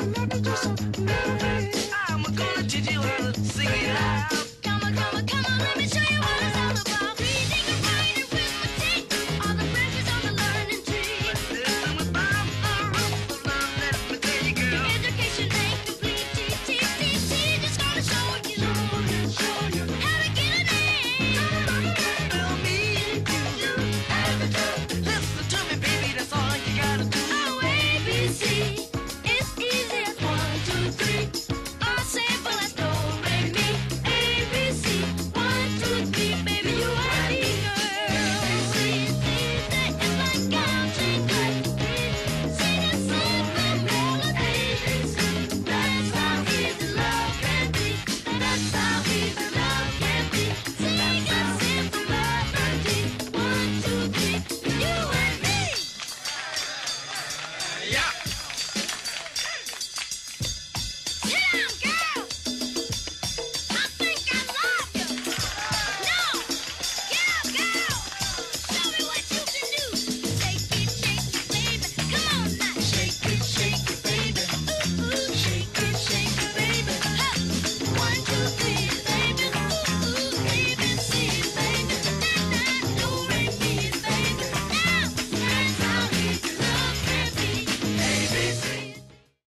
just do so, never